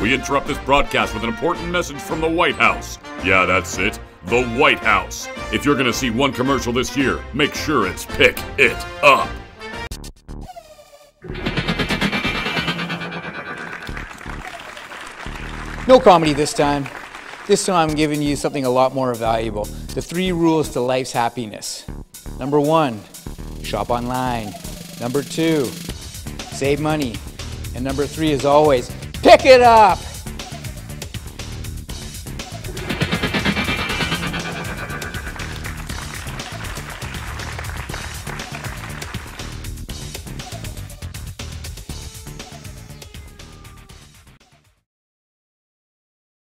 We interrupt this broadcast with an important message from the White House. Yeah, that's it. The White House. If you're going to see one commercial this year, make sure it's Pick It Up. No comedy this time. This time I'm giving you something a lot more valuable. The three rules to life's happiness. Number one, shop online. Number two, save money. And number three, as always, pick it up!